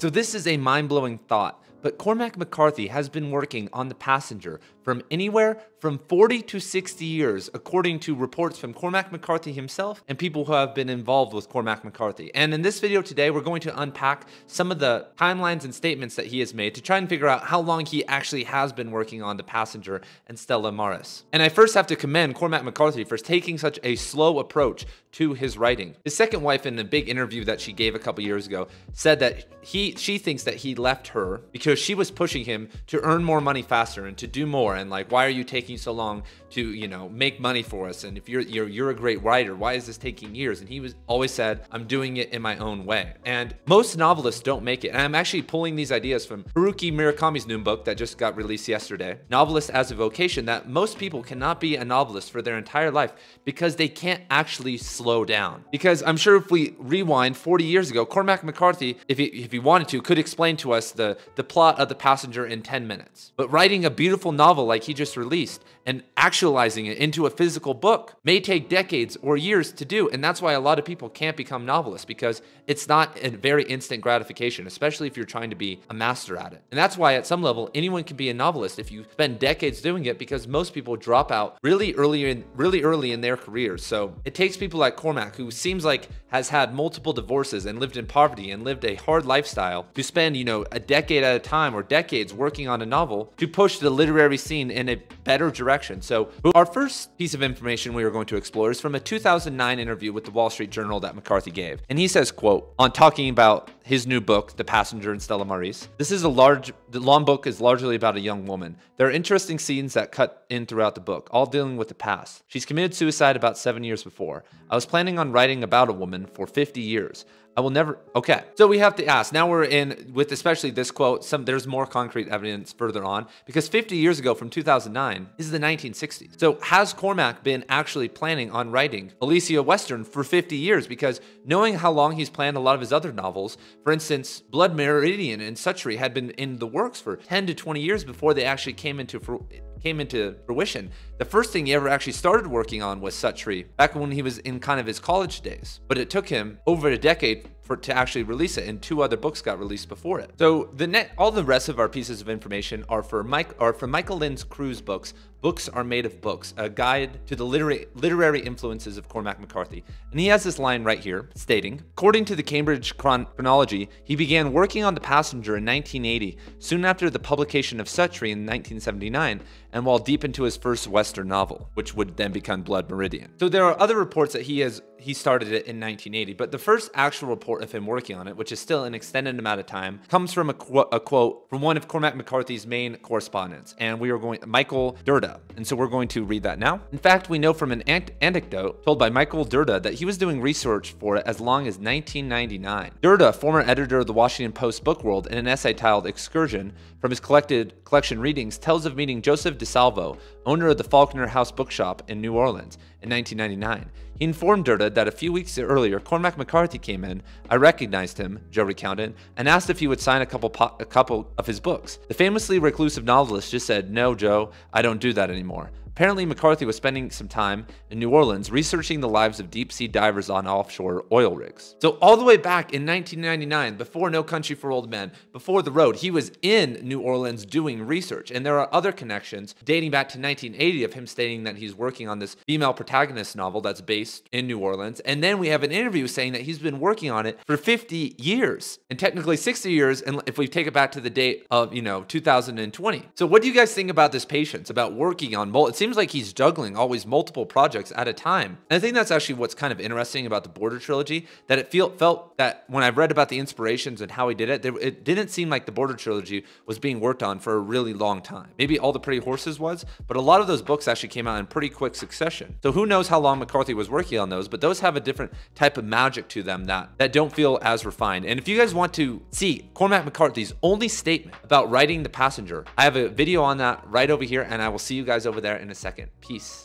So this is a mind-blowing thought, but Cormac McCarthy has been working on The Passenger from anywhere from 40 to 60 years, according to reports from Cormac McCarthy himself and people who have been involved with Cormac McCarthy. And in this video today, we're going to unpack some of the timelines and statements that he has made to try and figure out how long he actually has been working on The Passenger and Stella Maris. And I first have to commend Cormac McCarthy for taking such a slow approach to his writing. His second wife in a big interview that she gave a couple years ago said that he she thinks that he left her because she was pushing him to earn more money faster and to do more. And like why are you taking so long to you know make money for us? And if you're you're you're a great writer why is this taking years? And he was always said I'm doing it in my own way. And most novelists don't make it. And I'm actually pulling these ideas from Haruki Murakami's new book that just got released yesterday novelist as a vocation that most people cannot be a novelist for their entire life because they can't actually slow down. Because I'm sure if we rewind 40 years ago Cormac McCarthy if he, if he wanted to could explain to us the the plot of the passenger in 10 minutes but writing a beautiful novel like he just released and actualizing it into a physical book may take decades or years to do. And that's why a lot of people can't become novelists because it's not a very instant gratification, especially if you're trying to be a master at it. And that's why at some level, anyone can be a novelist if you spend decades doing it because most people drop out really early in really early in their careers. So it takes people like Cormac, who seems like has had multiple divorces and lived in poverty and lived a hard lifestyle to spend, you know, a decade at a time or decades working on a novel to push the literary scene in a better direction. So our first piece of information we are going to explore is from a 2009 interview with the Wall Street Journal that McCarthy gave. And he says, quote, on talking about his new book, The Passenger and Stella Maris, this is a large, the long book is largely about a young woman. There are interesting scenes that cut in throughout the book, all dealing with the past. She's committed suicide about seven years before. I was planning on writing about a woman for 50 years. I will never. Okay, so we have to ask. Now we're in with especially this quote. Some there's more concrete evidence further on because 50 years ago from 2009 is the 1960s. So has Cormac been actually planning on writing Alicia Western for 50 years? Because knowing how long he's planned a lot of his other novels, for instance, Blood Meridian and Suttree had been in the works for 10 to 20 years before they actually came into came into fruition. The first thing he ever actually started working on was Suttree back when he was in kind of his college days. But it took him over a decade for to actually release it, and two other books got released before it. So the net, all the rest of our pieces of information are for Mike, are from Michael Linds's Crews books. Books are made of books, a guide to the literary literary influences of Cormac McCarthy. And he has this line right here stating, according to the Cambridge chron chronology, he began working on The Passenger in 1980, soon after the publication of Suttree in 1979, and while deep into his first Western novel, which would then become Blood Meridian. So there are other reports that he has he started it in 1980, but the first actual report of him working on it, which is still an extended amount of time, comes from a, qu a quote from one of Cormac McCarthy's main correspondents, and we are going Michael Dirda, and so we're going to read that now. In fact, we know from an anecdote told by Michael Dirda that he was doing research for it as long as 1999. Dirda, former editor of the Washington Post Book World, in an essay titled "Excursion" from his collected collection readings, tells of meeting Joseph DeSalvo, owner of the Faulkner House Bookshop in New Orleans, in 1999. He informed Dirda that a few weeks earlier, Cormac McCarthy came in. I recognized him, Joe recounted, and asked if he would sign a couple, a couple of his books. The famously reclusive novelist just said, No, Joe, I don't do that anymore. Apparently, McCarthy was spending some time in New Orleans researching the lives of deep sea divers on offshore oil rigs. So, all the way back in 1999, before No Country for Old Men, before The Road, he was in New Orleans doing research. And there are other connections dating back to 1980 of him stating that he's working on this female protagonist novel that's based in New Orleans. And then we have an interview saying that he's been working on it for 50 years and technically 60 years. And if we take it back to the date of, you know, 2020. So, what do you guys think about this patience, about working on? It seems seems like he's juggling always multiple projects at a time. And I think that's actually what's kind of interesting about the Border trilogy, that it feel, felt that when I've read about the inspirations and how he did it, there, it didn't seem like the Border trilogy was being worked on for a really long time. Maybe All the Pretty Horses was, but a lot of those books actually came out in pretty quick succession. So who knows how long McCarthy was working on those, but those have a different type of magic to them that, that don't feel as refined. And if you guys want to see Cormac McCarthy's only statement about writing The Passenger, I have a video on that right over here, and I will see you guys over there in a second. Peace.